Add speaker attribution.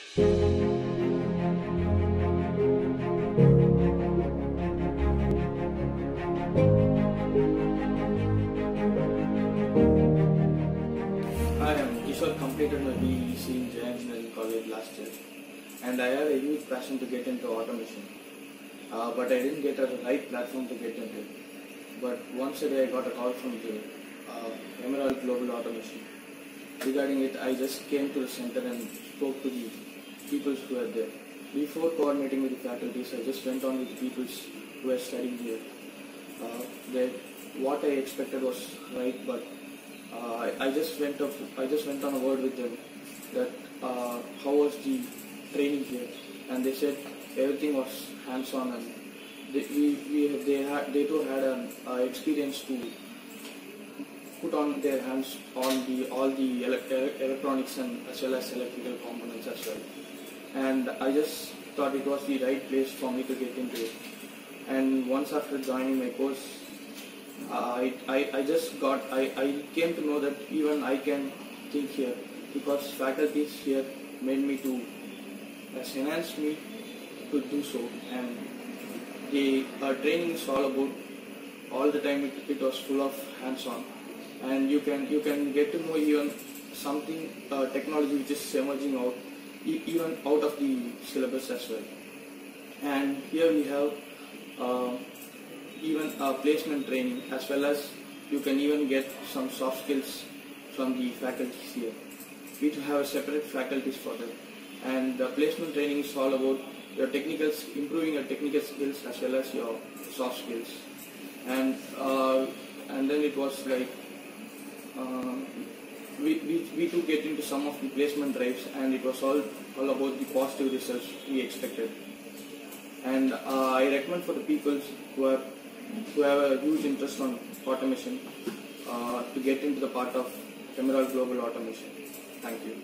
Speaker 1: Hi, I'm Kishore completed my BEC in Jaya Engineering College last year and I have a huge passion to get into automation. Uh, but I didn't get a right platform to get into. it. But once a day I got a call from the uh, Emerald Global Automation. Regarding it, I just came to the center and spoke to the people who were there. Before coordinating with the faculties, I just went on with the people who were studying here. Uh, they, what I expected was right, but uh, I, I just went up, I just went on a word with them that uh, how was the training here, and they said everything was hands-on and they, we, we they had they too had an uh, experience to put on their hands on the all the elec- electronics and as well as electrical components as well. And I just thought it was the right place for me to get into it. And once after joining my course, I, I, I just got, I, I came to know that even I can think here because faculties here made me to, has enhanced me to do so and the uh, training is all about, all the time it, it was full of hands-on and you can, you can get to know even something, uh, technology which is emerging out, even out of the syllabus as well. And here we have uh, even uh, placement training as well as you can even get some soft skills from the faculties here. We have a separate faculties for that. And the placement training is all about your technical, improving your technical skills as well as your soft skills. And uh, and then it was like we, we, we too get into some of the placement drives and it was all, all about the positive results we expected. And uh, I recommend for the people who are who have a huge interest on automation uh, to get into the part of Emerald Global Automation. Thank you.